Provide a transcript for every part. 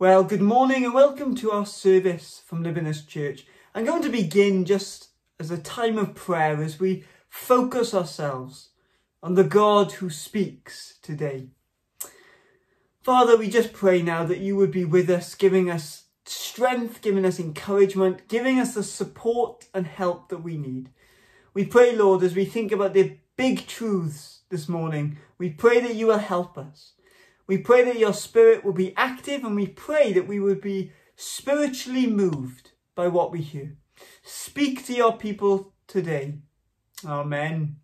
Well, good morning and welcome to our service from Libanus Church. I'm going to begin just as a time of prayer as we focus ourselves on the God who speaks today. Father, we just pray now that you would be with us, giving us strength, giving us encouragement, giving us the support and help that we need. We pray, Lord, as we think about the big truths this morning, we pray that you will help us. We pray that your spirit will be active and we pray that we would be spiritually moved by what we hear. Speak to your people today. Amen.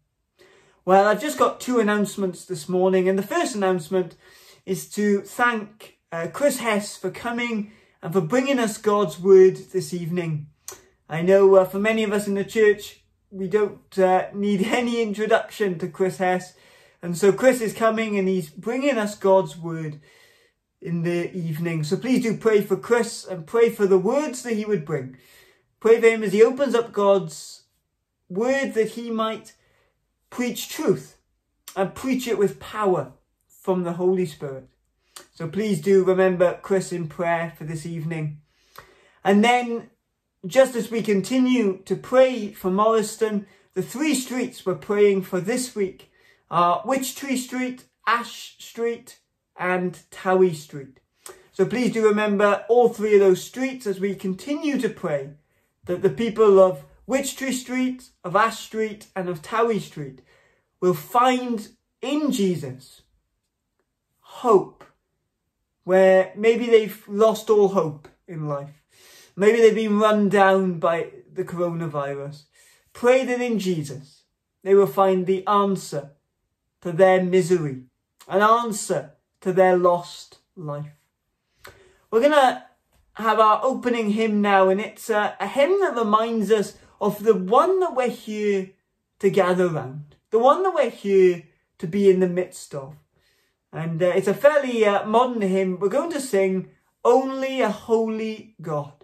Well, I've just got two announcements this morning, and the first announcement is to thank uh, Chris Hess for coming and for bringing us God's word this evening. I know uh, for many of us in the church, we don't uh, need any introduction to Chris Hess. And so Chris is coming and he's bringing us God's word in the evening. So please do pray for Chris and pray for the words that he would bring. Pray for him as he opens up God's word that he might preach truth and preach it with power from the Holy Spirit. So please do remember Chris in prayer for this evening. And then just as we continue to pray for Morriston, the three streets we're praying for this week Uh, are Tree Street, Ash Street and Towie Street. So please do remember all three of those streets as we continue to pray that the people of Tree Street, of Ash Street and of Towie Street will find in Jesus hope where maybe they've lost all hope in life. Maybe they've been run down by the coronavirus. Pray that in Jesus they will find the answer to their misery, an answer to their lost life. We're going to have our opening hymn now, and it's a, a, hymn that reminds us of the one that we're here to gather round, the one that we're here to be in the midst of. And uh, it's a fairly uh, modern hymn. We're going to sing Only a Holy God.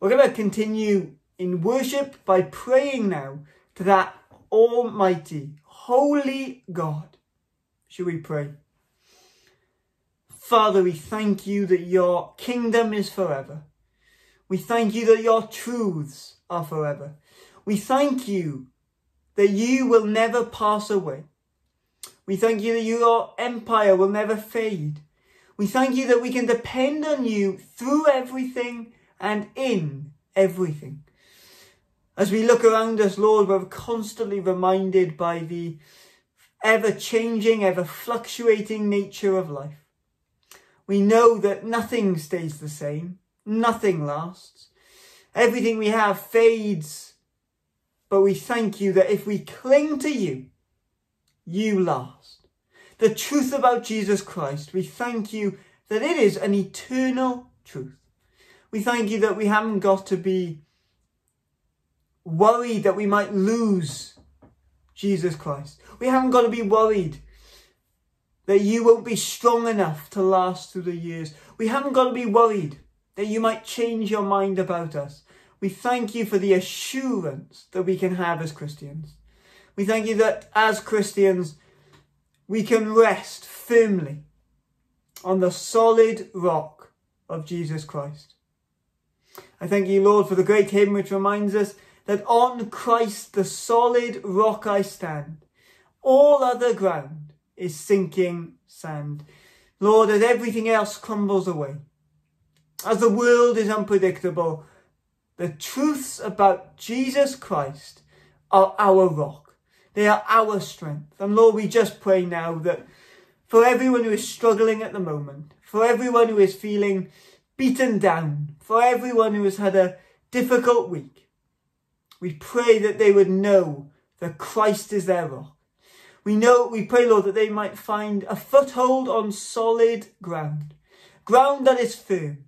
We're going to continue in worship by praying now to that Almighty, Holy God. Should we pray? Father, we thank you that your kingdom is forever. We thank you that your truths are forever. We thank you that you will never pass away. We thank you that your empire will never fade. We thank you that we can depend on you through everything and in everything. As we look around us, Lord, we're constantly reminded by the ever changing, ever fluctuating nature of life. We know that nothing stays the same, nothing lasts. Everything we have fades, but we thank you that if we cling to you, you last. The truth about Jesus Christ, we thank you that it is an eternal truth. We thank you that we haven't got to be worried that we might lose Jesus Christ. We haven't got to be worried that you won't be strong enough to last through the years. We haven't got to be worried that you might change your mind about us. We thank you for the assurance that we can have as Christians. We thank you that as Christians, we can rest firmly on the solid rock of Jesus Christ. I thank you, Lord, for the great hymn which reminds us that on Christ the solid rock I stand. All other ground is sinking sand. Lord, as everything else crumbles away, as the world is unpredictable, the truths about Jesus Christ are our rock. They are our strength. And Lord, we just pray now that for everyone who is struggling at the moment, for everyone who is feeling beaten down, for everyone who has had a difficult week, we pray that they would know that Christ is their rock. We know, we pray, Lord, that they might find a foothold on solid ground, ground that is firm,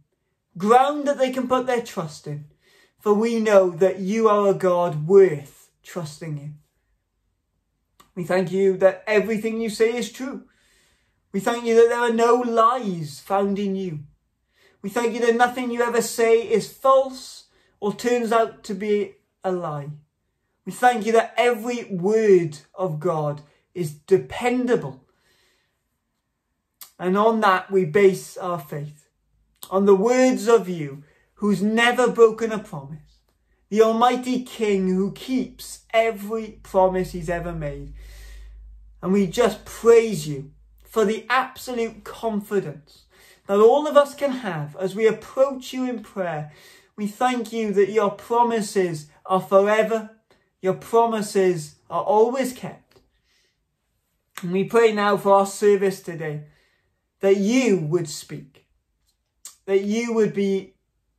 ground that they can put their trust in. For we know that you are a God worth trusting in. We thank you that everything you say is true. We thank you that there are no lies found in you. We thank you that nothing you ever say is false or turns out to be a lie. We thank you that every word of God is dependable. And on that we base our faith. On the words of you, who's never broken a promise. The Almighty King who keeps every promise he's ever made. And we just praise you for the absolute confidence that all of us can have as we approach you in prayer. We thank you that your promises are forever. Your promises are always kept. And we pray now for our service today that you would speak, that you would be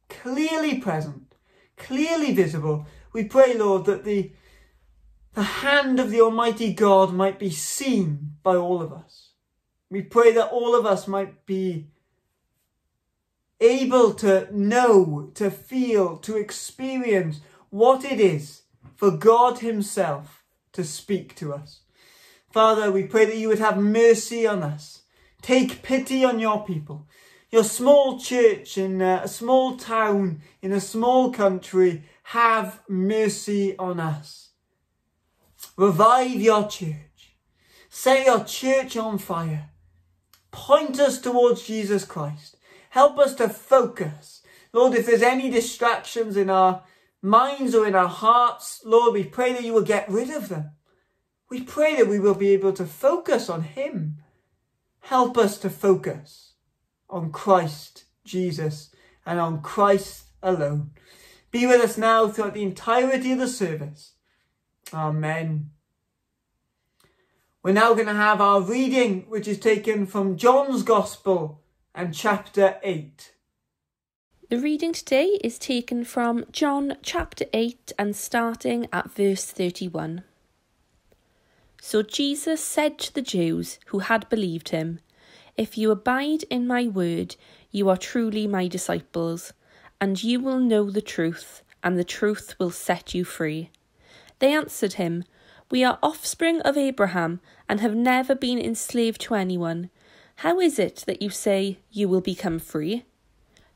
clearly present, clearly visible. We pray, Lord, that the, the hand of the Almighty God might be seen by all of us. We pray that all of us might be able to know, to feel, to experience what it is for God Himself to speak to us. Father, we pray that you would have mercy on us. Take pity on your people. Your small church in uh, a small town, in a small country, have mercy on us. Revive your church. Set your church on fire. Point us towards Jesus Christ. Help us to focus. Lord, if there's any distractions in our minds or in our hearts, Lord, we pray that you will get rid of them. We pray that we will be able to focus on Him. Help us to focus on Christ Jesus and on Christ alone. Be with us now throughout the entirety of the service. Amen. We're now going to have our reading, which is taken from John's Gospel and chapter 8. The reading today is taken from John chapter 8 and starting at verse 31. So Jesus said to the Jews who had believed him, If you abide in my word, you are truly my disciples, and you will know the truth, and the truth will set you free. They answered him, We are offspring of Abraham, and have never been enslaved to anyone. How is it that you say you will become free?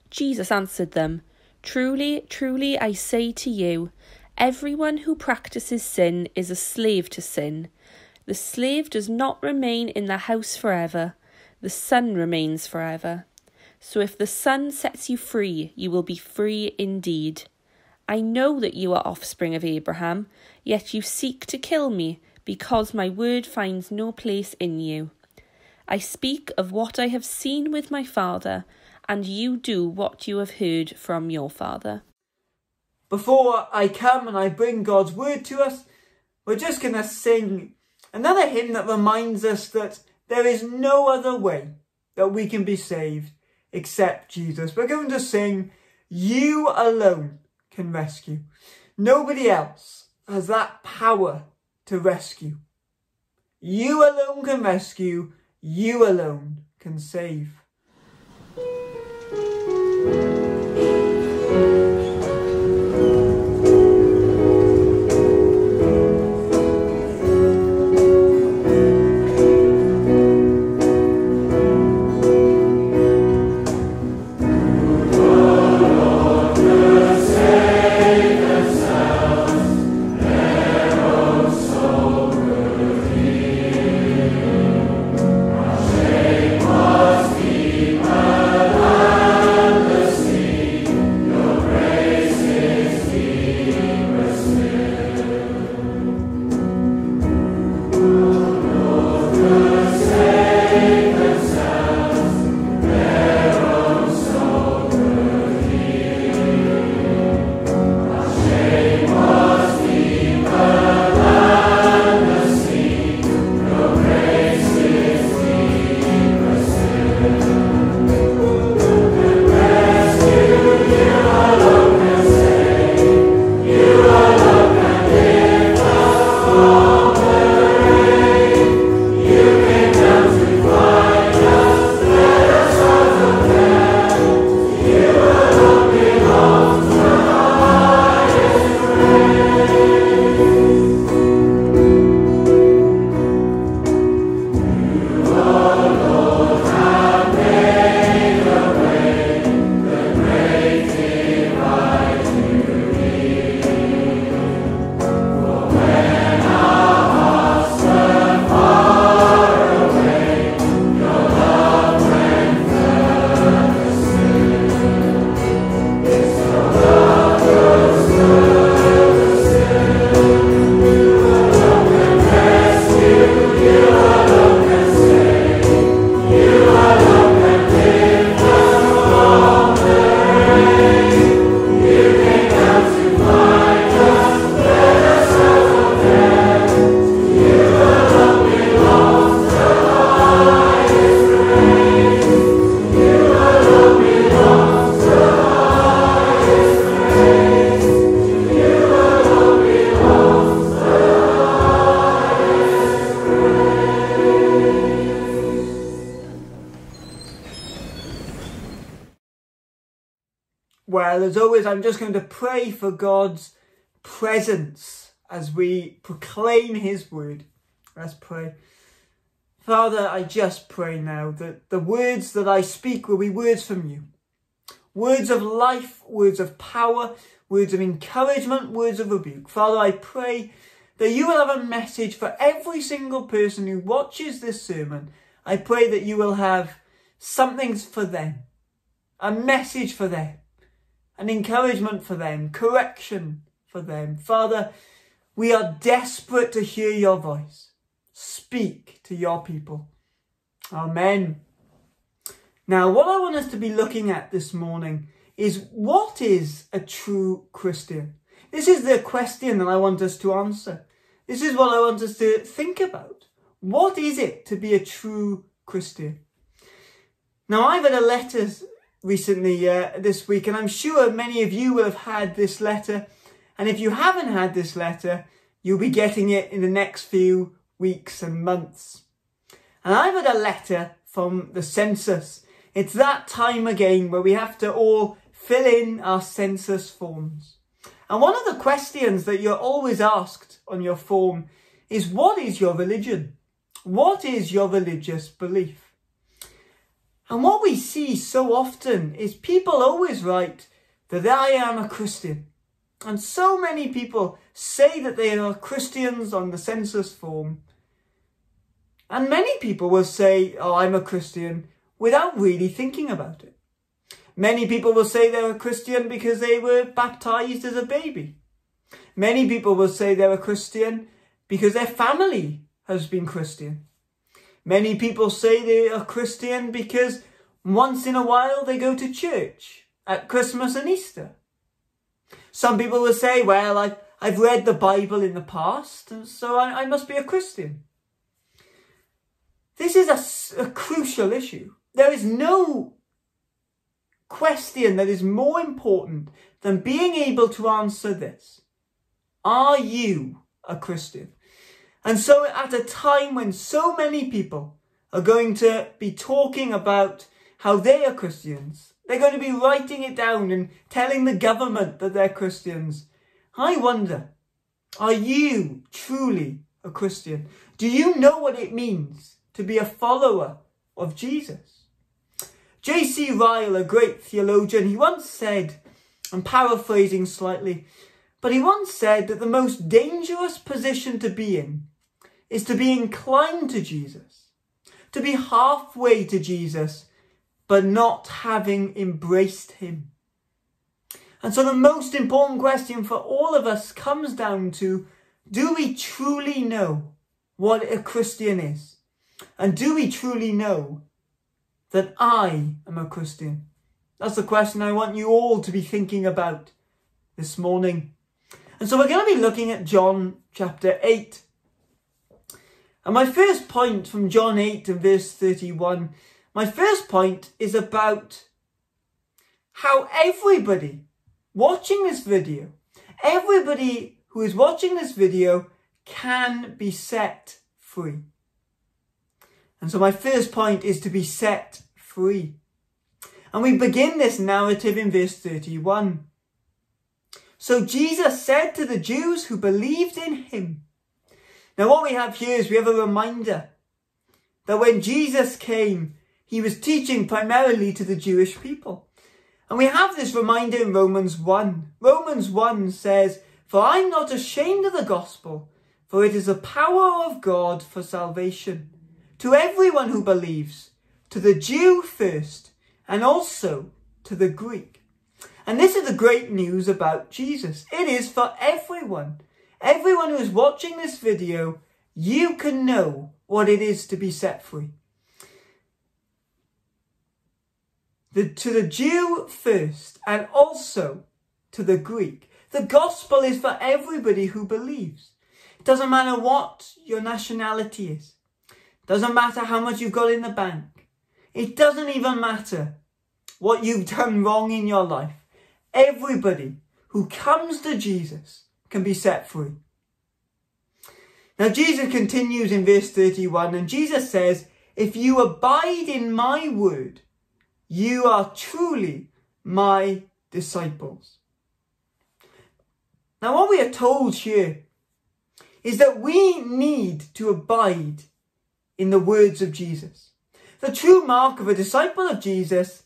Jesus answered them, Truly, truly, I say to you, everyone who practices sin is a slave to sin. The slave does not remain in the house forever, the son remains forever. So if the son sets you free, you will be free indeed. I know that you are offspring of Abraham, yet you seek to kill me, because my word finds no place in you. I speak of what I have seen with my father, and you do what you have heard from your father. Before I come and I bring God's word to us, we're just going to sing another hymn that reminds us that there is no other way that we can be saved except Jesus. We're going to sing, You alone can rescue. Nobody else has that power to rescue. You alone can rescue. You alone can save. Well, as always, I'm just going to pray for God's presence as we proclaim His word. Let's pray. Father, I just pray now that the words that I speak will be words from you. Words of life, words of power, words of encouragement, words of rebuke. Father, I pray that you will have a message for every single person who watches this sermon. I pray that you will have something for them, a message for them an encouragement for them, correction for them. Father, we are desperate to hear your voice. Speak to your people. Amen. Now, what I want us to be looking at this morning is what is a true Christian? This is the question that I want us to answer. This is what I want us to think about. What is it to be a true Christian? Now, I've had a letter recently uh, this week, and I'm sure many of you will have had this letter. And if you haven't had this letter, you'll be getting it in the next few weeks and months. And I've had a letter from the census. It's that time again where we have to all fill in our census forms. And one of the questions that you're always asked on your form is what is your religion? What is your religious belief? And what we see so often is people always write that I am a Christian. And so many people say that they are Christians on the census form. And many people will say, oh, I'm a Christian, without really thinking about it. Many people will say they're a Christian because they were baptized as a baby. Many people will say they're a Christian because their family has been Christian. Many people say they are Christian because once in a while they go to church at Christmas and Easter. Some people will say, well, I, I've read the Bible in the past, and so I, I must be a Christian. This is a, a crucial issue. There is no question that is more important than being able to answer this. Are you a Christian? And so at a time when so many people are going to be talking about how they are Christians, they're going to be writing it down and telling the government that they're Christians. I wonder, are you truly a Christian? Do you know what it means to be a follower of Jesus? J.C. Ryle, a great theologian, he once said, I'm paraphrasing slightly, but he once said that the most dangerous position to be in is to be inclined to Jesus, to be halfway to Jesus but not having embraced him. And so the most important question for all of us comes down to, do we truly know what a Christian is? And do we truly know that I am a Christian? That's the question I want you all to be thinking about this morning. And so we're going to be looking at John chapter 8. And my first point from John 8 and verse 31 my first point is about how everybody watching this video, everybody who is watching this video can be set free. And so my first point is to be set free. And we begin this narrative in verse 31. So Jesus said to the Jews who believed in him. Now what we have here is we have a reminder that when Jesus came, he was teaching primarily to the Jewish people. And we have this reminder in Romans 1. Romans 1 says, For I'm not ashamed of the gospel, for it is the power of God for salvation to everyone who believes, to the Jew first, and also to the Greek. And this is the great news about Jesus. It is for everyone. Everyone who is watching this video, you can know what it is to be set free. the, to the Jew first and also to the Greek. The gospel is for everybody who believes. It doesn't matter what your nationality is. It doesn't matter how much you've got in the bank. It doesn't even matter what you've done wrong in your life. Everybody who comes to Jesus can be set free. Now Jesus continues in verse 31 and Jesus says, if you abide in my word, you are truly my disciples. Now, what we are told here is that we need to abide in the words of Jesus. The true mark of a disciple of Jesus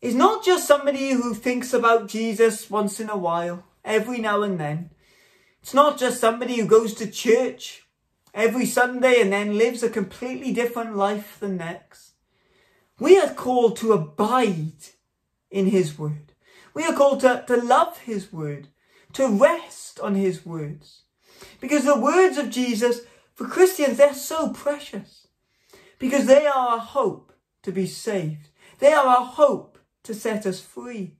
is not just somebody who thinks about Jesus once in a while, every now and then. It's not just somebody who goes to church every Sunday and then lives a completely different life the next. We are called to abide in his word. We are called to, to love his word, to rest on his words. Because the words of Jesus, for Christians, they're so precious. Because they are our hope to be saved. They are our hope to set us free.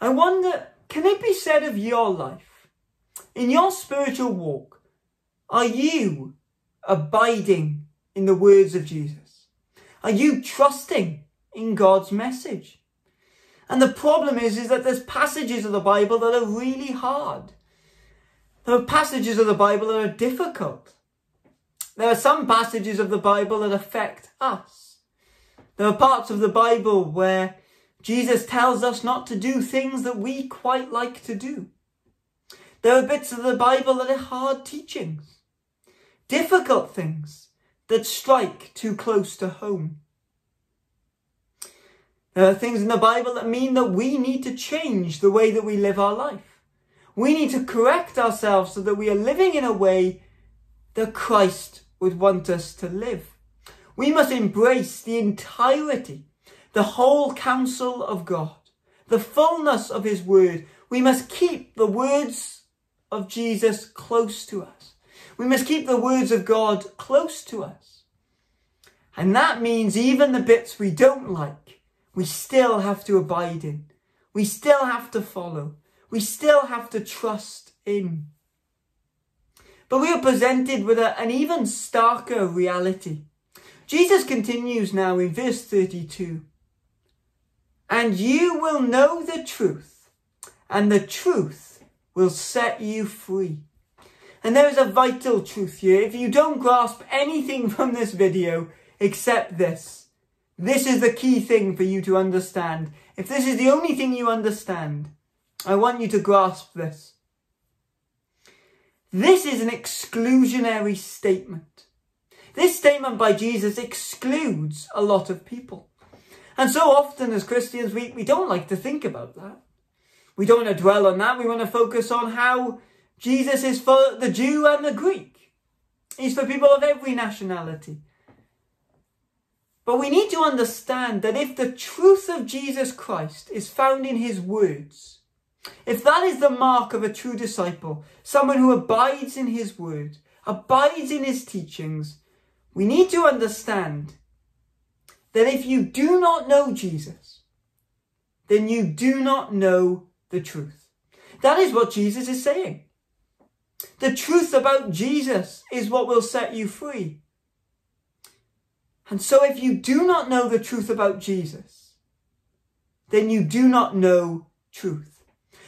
I wonder, can it be said of your life, in your spiritual walk, are you abiding in the words of Jesus? Are you trusting in God's message? And the problem is, is that there's passages of the Bible that are really hard. There are passages of the Bible that are difficult. There are some passages of the Bible that affect us. There are parts of the Bible where Jesus tells us not to do things that we quite like to do. There are bits of the Bible that are hard teachings, difficult things that strike too close to home. There are things in the Bible that mean that we need to change the way that we live our life. We need to correct ourselves so that we are living in a way that Christ would want us to live. We must embrace the entirety, the whole counsel of God, the fullness of his word. We must keep the words of Jesus close to us. We must keep the words of God close to us. And that means even the bits we don't like, we still have to abide in. We still have to follow. We still have to trust in. But we are presented with a, an even starker reality. Jesus continues now in verse 32. And you will know the truth, and the truth will set you free. And there is a vital truth here. If you don't grasp anything from this video except this, this is the key thing for you to understand. If this is the only thing you understand, I want you to grasp this. This is an exclusionary statement. This statement by Jesus excludes a lot of people. And so often as Christians, we, we don't like to think about that. We don't want to dwell on that. We want to focus on how Jesus is for the Jew and the Greek. He's for people of every nationality. But we need to understand that if the truth of Jesus Christ is found in his words, if that is the mark of a true disciple, someone who abides in his word, abides in his teachings, we need to understand that if you do not know Jesus, then you do not know the truth. That is what Jesus is saying. The truth about Jesus is what will set you free. And so if you do not know the truth about Jesus, then you do not know truth.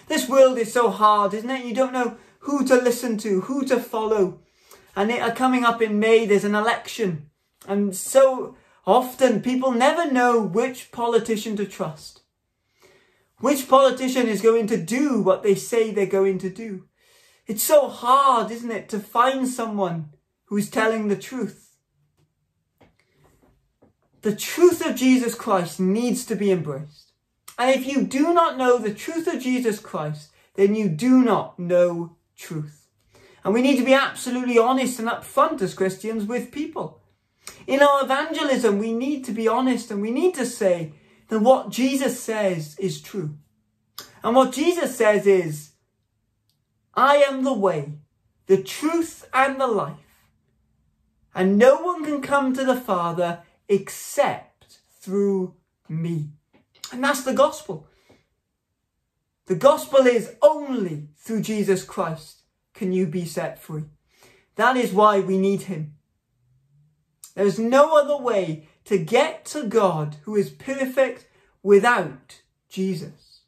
This world is so hard, isn't it? You don't know who to listen to, who to follow. And it, coming up in May, there's an election. And so often people never know which politician to trust. Which politician is going to do what they say they're going to do. It's so hard, isn't it, to find someone who is telling the truth. The truth of Jesus Christ needs to be embraced. And if you do not know the truth of Jesus Christ, then you do not know truth. And we need to be absolutely honest and upfront as Christians with people. In our evangelism, we need to be honest and we need to say that what Jesus says is true. And what Jesus says is, I am the way, the truth and the life. And no one can come to the Father except through me. And that's the gospel. The gospel is only through Jesus Christ can you be set free. That is why we need him. There's no other way to get to God who is perfect without Jesus.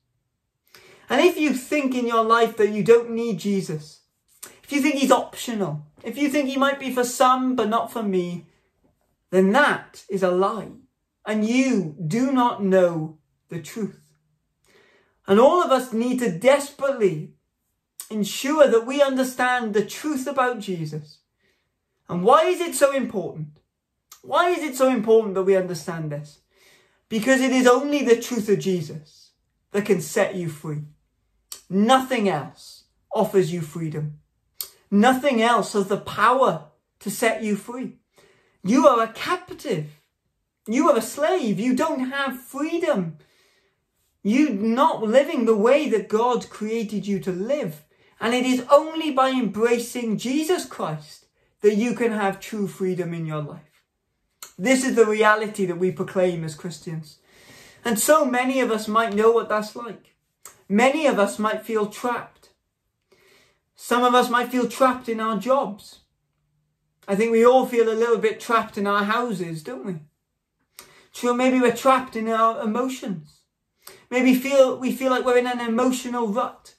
And if you think in your life that you don't need Jesus, if you think he's optional, if you think he might be for some but not for me, then that is a lie. And you do not know the truth. And all of us need to desperately ensure that we understand the truth about Jesus. And why is it so important? Why is it so important that we understand this? Because it is only the truth of Jesus that can set you free. Nothing else offers you freedom. Nothing else has the power to set you free. You are a captive. You are a slave. You don't have freedom. You're not living the way that God created you to live. And it is only by embracing Jesus Christ that you can have true freedom in your life. This is the reality that we proclaim as Christians. And so many of us might know what that's like. Many of us might feel trapped. Some of us might feel trapped in our jobs. I think we all feel a little bit trapped in our houses, don't we? Sure, maybe we're trapped in our emotions. Maybe feel we feel like we're in an emotional rut.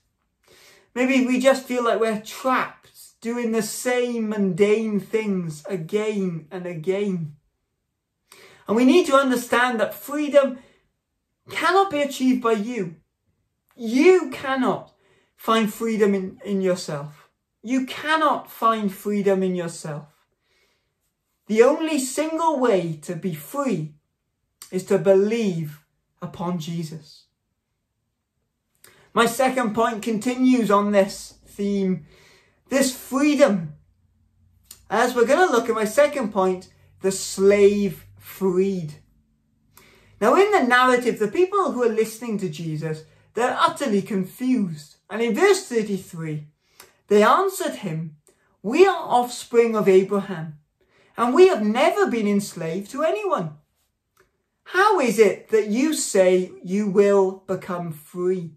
Maybe we just feel like we're trapped doing the same mundane things again and again. And we need to understand that freedom cannot be achieved by you. You cannot find freedom in, in yourself. You cannot find freedom in yourself. The only single way to be free is to believe upon Jesus. My second point continues on this theme, this freedom. As we're going to look at my second point, the slave freed. Now, in the narrative, the people who are listening to Jesus, they're utterly confused. And in verse 33, they answered him, We are offspring of Abraham, and we have never been enslaved to anyone. How is it that you say you will become free?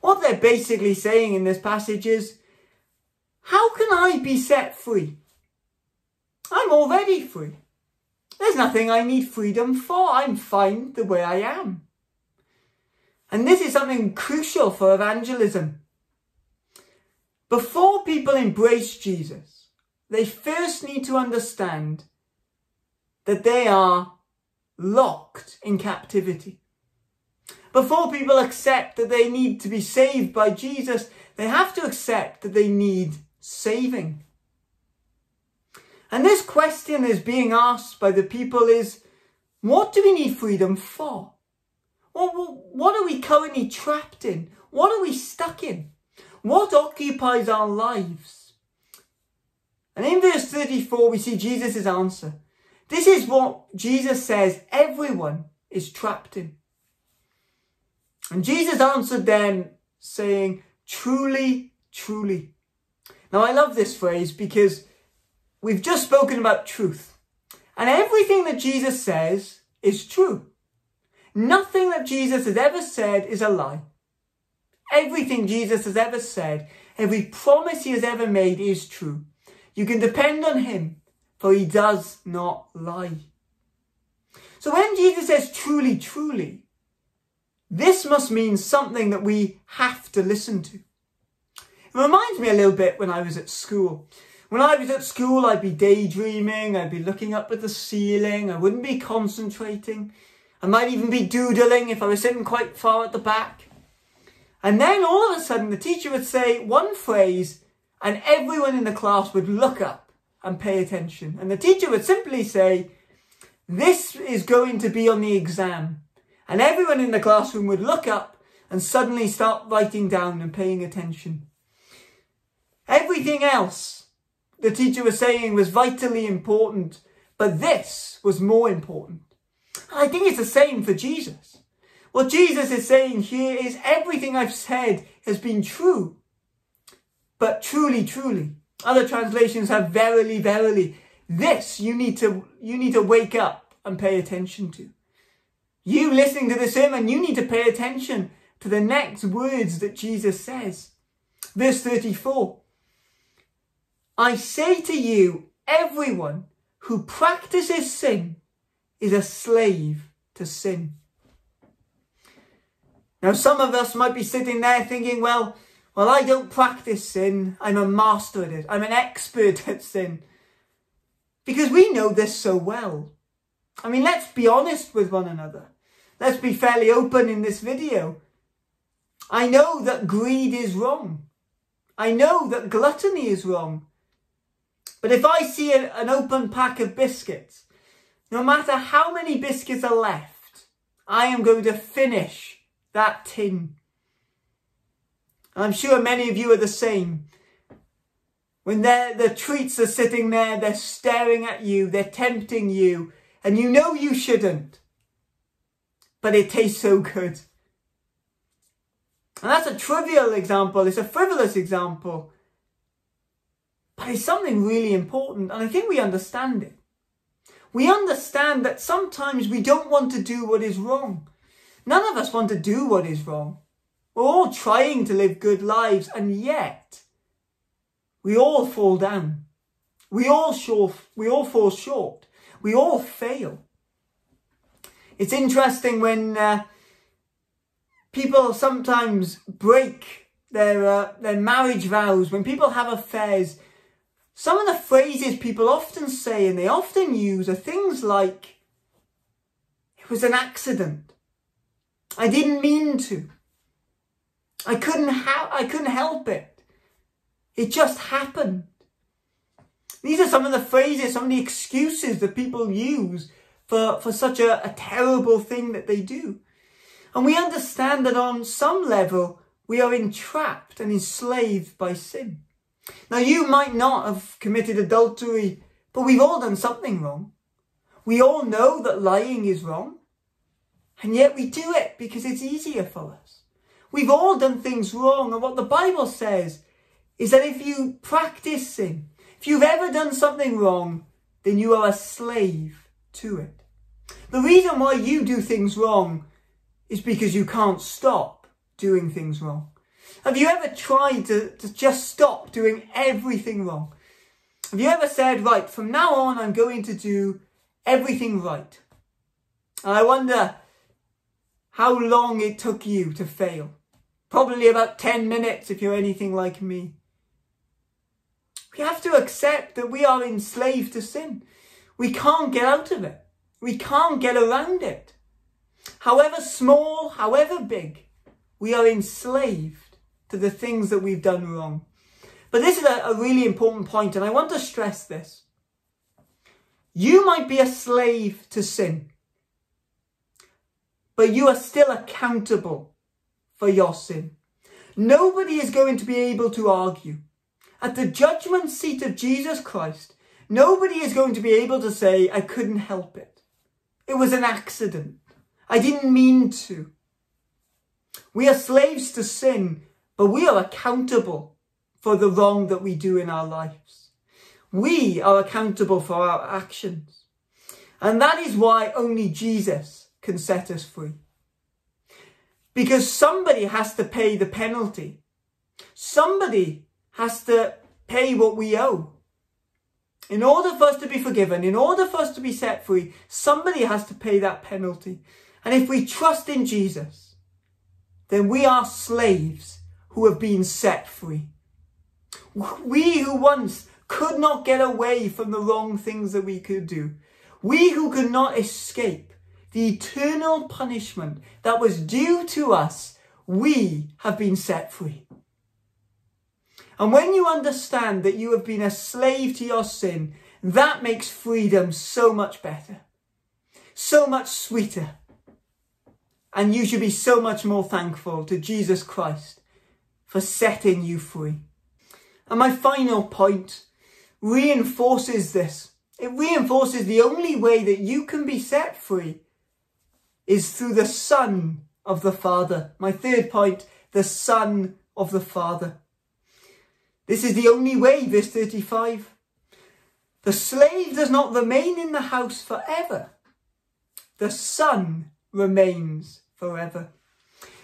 What they're basically saying in this passage is, how can I be set free? I'm already free. There's nothing I need freedom for. I'm fine the way I am. And this is something crucial for evangelism. Before people embrace Jesus, they first need to understand that they are locked in captivity. Before people accept that they need to be saved by Jesus, they have to accept that they need saving. And this question is being asked by the people is, what do we need freedom for? Well, what are we currently trapped in? What are we stuck in? What occupies our lives? And in verse 34, we see Jesus' answer. This is what Jesus says everyone is trapped in. And Jesus answered them saying, truly, truly. Now I love this phrase because we've just spoken about truth. And everything that Jesus says is true. Nothing that Jesus has ever said is a lie. Everything Jesus has ever said, every promise he has ever made is true. You can depend on him, for he does not lie. So when Jesus says truly, truly, this must mean something that we have to listen to. It reminds me a little bit when I was at school. When I was at school, I'd be daydreaming, I'd be looking up at the ceiling, I wouldn't be concentrating. I might even be doodling if I was sitting quite far at the back. And then all of a sudden the teacher would say one phrase and everyone in the class would look up and pay attention. And the teacher would simply say, this is going to be on the exam. And everyone in the classroom would look up and suddenly start writing down and paying attention. Everything else the teacher was saying was vitally important, but this was more important. I think it's the same for Jesus. What Jesus is saying here is everything I've said has been true, but truly, truly. Other translations have verily, verily. This you need to, you need to wake up and pay attention to. You listening to the sermon, you need to pay attention to the next words that Jesus says. Verse 34. I say to you, everyone who practices sin is a slave to sin. Now, some of us might be sitting there thinking, well, well, I don't practice sin. I'm a master at it. I'm an expert at sin. Because we know this so well. I mean, let's be honest with one another. Let's be fairly open in this video. I know that greed is wrong. I know that gluttony is wrong. But if I see a, an open pack of biscuits, no matter how many biscuits are left, I am going to finish that tin. I'm sure many of you are the same. When the treats are sitting there, they're staring at you, they're tempting you, and you know you shouldn't but it tastes so good. And that's a trivial example, it's a frivolous example. But it's something really important, and I think we understand it. We understand that sometimes we don't want to do what is wrong. None of us want to do what is wrong. We're all trying to live good lives, and yet we all fall down. We all, short, we all fall short. We all fail. It's interesting when uh, people sometimes break their uh, their marriage vows, when people have affairs, some of the phrases people often say and they often use are things like, it was an accident. I didn't mean to. I couldn't ha- I couldn't help it. It just happened. These are some of the phrases, some of the excuses that people use for, for such a, a terrible thing that they do. And we understand that on some level, we are entrapped and enslaved by sin. Now, you might not have committed adultery, but we've all done something wrong. We all know that lying is wrong. And yet we do it because it's easier for us. We've all done things wrong. And what the Bible says is that if you practice sin, if you've ever done something wrong, then you are a slave to it. The reason why you do things wrong is because you can't stop doing things wrong. Have you ever tried to, to just stop doing everything wrong? Have you ever said, right, from now on, I'm going to do everything right? And I wonder how long it took you to fail. Probably about 10 minutes if you're anything like me. We have to accept that we are enslaved to sin. We can't get out of it. We can't get around it. However small, however big, we are enslaved to the things that we've done wrong. But this is a, a really important point, and I want to stress this. You might be a slave to sin, but you are still accountable for your sin. Nobody is going to be able to argue. At the judgment seat of Jesus Christ, nobody is going to be able to say, I couldn't help it. It was an accident. I didn't mean to. We are slaves to sin, but we are accountable for the wrong that we do in our lives. We are accountable for our actions. And that is why only Jesus can set us free. Because somebody has to pay the penalty. Somebody has to pay what we owe. In order for us to be forgiven, in order for us to be set free, somebody has to pay that penalty. And if we trust in Jesus, then we are slaves who have been set free. We who once could not get away from the wrong things that we could do. We who could not escape the eternal punishment that was due to us, we have been set free. And when you understand that you have been a slave to your sin, that makes freedom so much better, so much sweeter, and you should be so much more thankful to Jesus Christ for setting you free. And my final point reinforces this. It reinforces the only way that you can be set free is through the Son of the Father. My third point, the Son of the Father. This is the only way, verse 35. The slave does not remain in the house forever. The Son remains forever.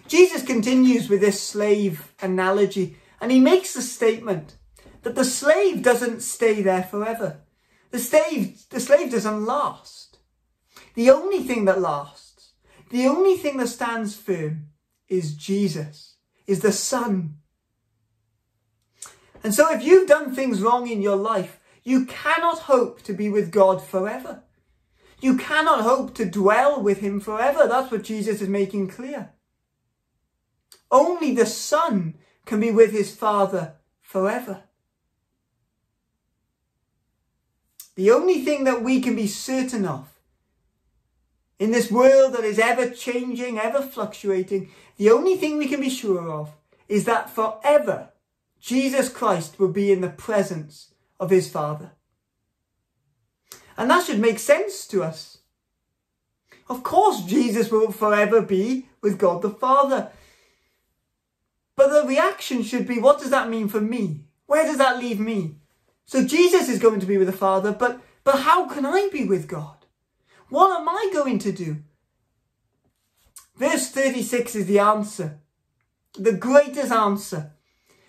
Jesus continues with this slave analogy and he makes the statement that the slave doesn't stay there forever. The slave, the slave doesn't last. The only thing that lasts, the only thing that stands firm is Jesus, is the Son. And so if you've done things wrong in your life, you cannot hope to be with God forever. You cannot hope to dwell with him forever. That's what Jesus is making clear. Only the Son can be with his Father forever. The only thing that we can be certain of in this world that is ever changing, ever fluctuating, the only thing we can be sure of is that forever Jesus Christ will be in the presence of his Father. And that should make sense to us. Of course, Jesus will forever be with God the Father. But the reaction should be, what does that mean for me? Where does that leave me? So Jesus is going to be with the Father, but, but how can I be with God? What am I going to do? Verse 36 is the answer. The greatest answer.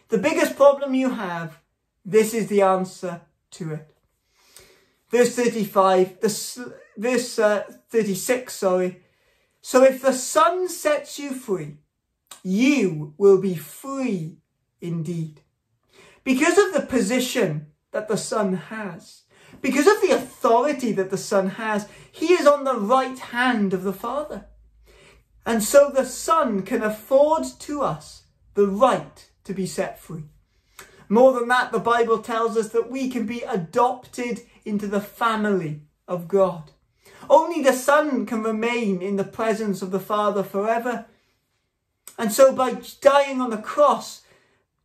The biggest problem you have, this is the answer to it. Verse 35, the, verse uh, 36, sorry. So if the Son sets you free, you will be free indeed. Because of the position that the Son has, because of the authority that the Son has, he is on the right hand of the Father. And so the Son can afford to us the right to be set free. More than that, the Bible tells us that we can be adopted into the family of God. Only the Son can remain in the presence of the Father forever. And so by dying on the cross,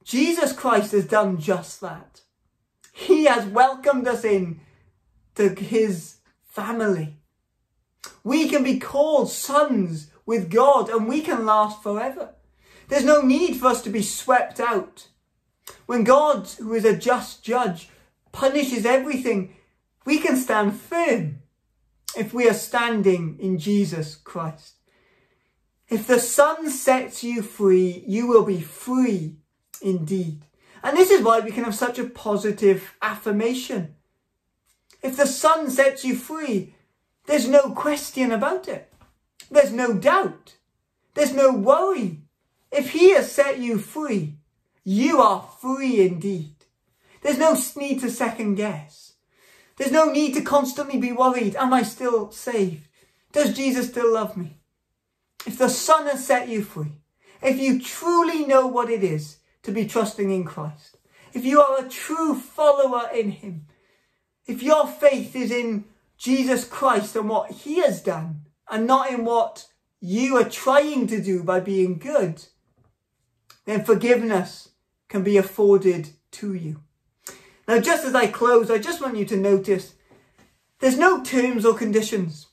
Jesus Christ has done just that. He has welcomed us in to his family. We can be called sons with God and we can last forever. There's no need for us to be swept out. When God, who is a just judge, punishes everything, we can stand firm if we are standing in Jesus Christ. If the Son sets you free, you will be free indeed. And this is why we can have such a positive affirmation. If the Son sets you free, there's no question about it. There's no doubt. There's no worry. If He has set you free, you are free indeed. There's no need to second guess. There's no need to constantly be worried. Am I still saved? Does Jesus still love me? If the Son has set you free, if you truly know what it is to be trusting in Christ, if you are a true follower in Him, if your faith is in Jesus Christ and what He has done, and not in what you are trying to do by being good, then forgiveness can be afforded to you. Now, just as I close, I just want you to notice there's no terms or conditions.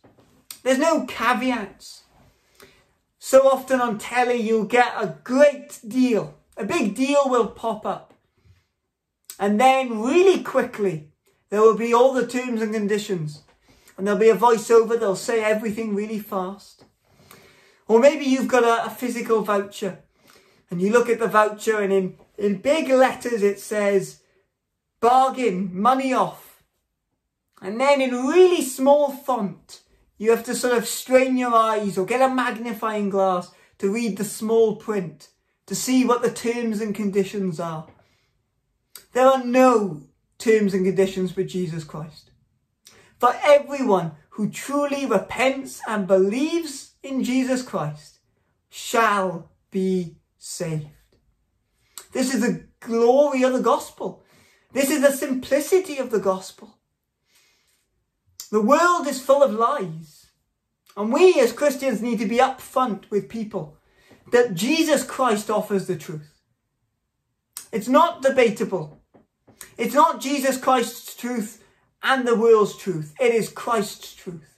There's no caveats. So often on telly, you'll get a great deal. A big deal will pop up. And then really quickly, there will be all the terms and conditions. And there'll be a voiceover, they'll say everything really fast. Or maybe you've got a, a physical voucher and you look at the voucher and in, in big letters it says bargain, money off. And then in really small font, you have to sort of strain your eyes or get a magnifying glass to read the small print, to see what the terms and conditions are. There are no terms and conditions for Jesus Christ. For everyone who truly repents and believes in Jesus Christ shall be saved. This is the glory of the gospel. This is the simplicity of the gospel. The world is full of lies. And we as Christians need to be upfront with people that Jesus Christ offers the truth. It's not debatable. It's not Jesus Christ's truth and the world's truth. It is Christ's truth.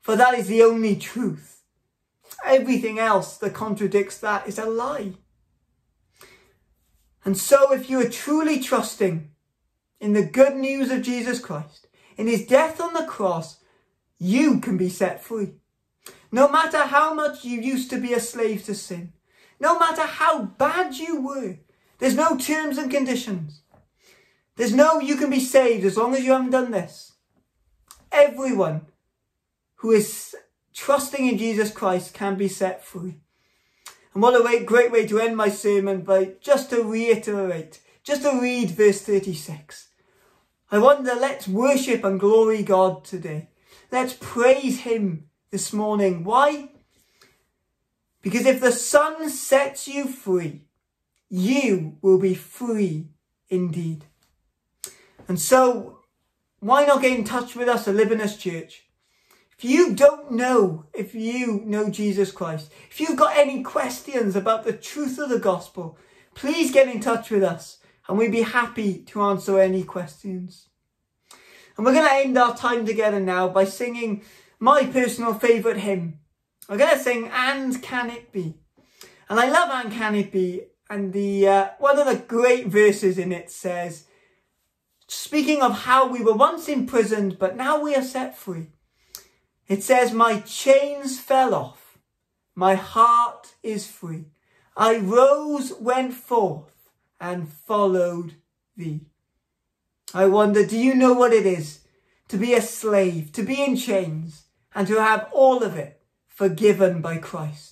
For that is the only truth. Everything else that contradicts that is a lie. And so if you are truly trusting in the good news of Jesus Christ, in his death on the cross, you can be set free. No matter how much you used to be a slave to sin, no matter how bad you were, there's no terms and conditions. There's no you can be saved as long as you haven't done this. Everyone who is trusting in Jesus Christ can be set free. And what a great way to end my sermon by just to reiterate, just to read verse 36. I wonder, let's worship and glory God today. Let's praise Him this morning. Why? Because if the Son sets you free, you will be free indeed. And so, why not get in touch with us at Libanus Church? If you don't know if you know Jesus Christ, if you've got any questions about the truth of the gospel, please get in touch with us and we'd be happy to answer any questions. And we're going to end our time together now by singing my personal favourite hymn. We're going to sing And Can It Be? And I love And Can It Be? And the uh, one of the great verses in it says, speaking of how we were once imprisoned, but now we are set free. It says, My chains fell off, my heart is free. I rose, went forth, and followed thee. I wonder, do you know what it is to be a slave, to be in chains, and to have all of it forgiven by Christ?